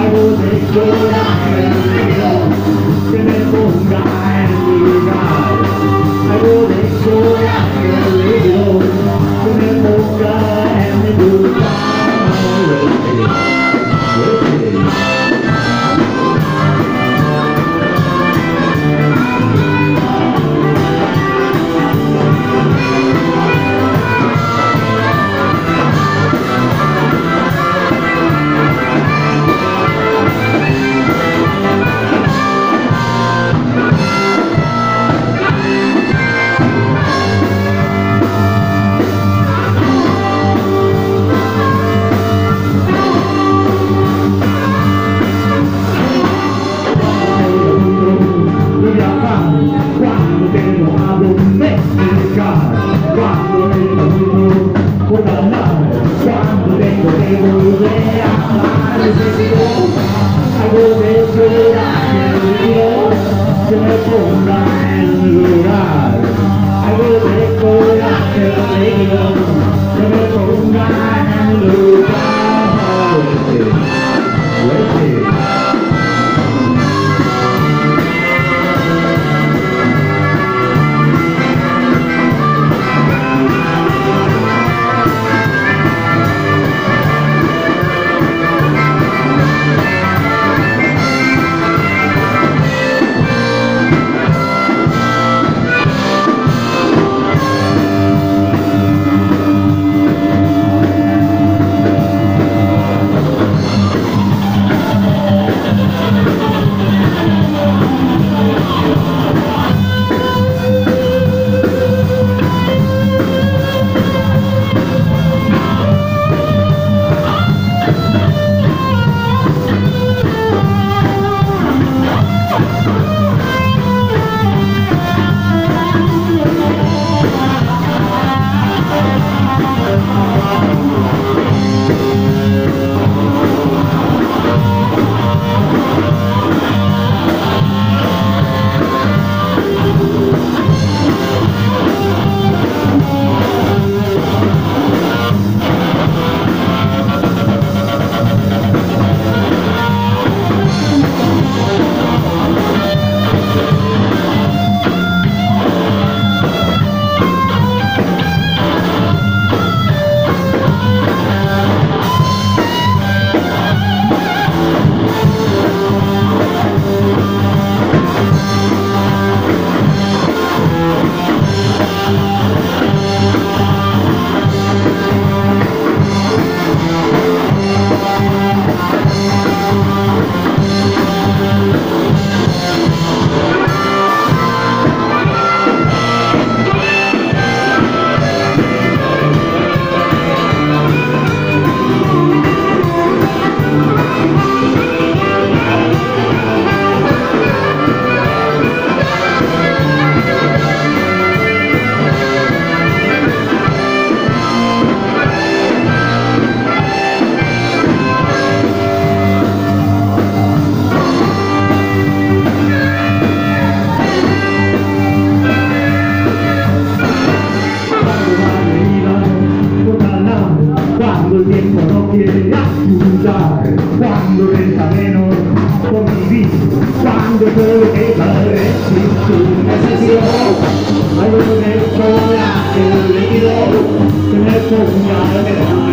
I will make your life. viene a scusare quando resta meno condivisi quando quello che faresti tu necessitò hai lo detto anche il libro se ne può fumare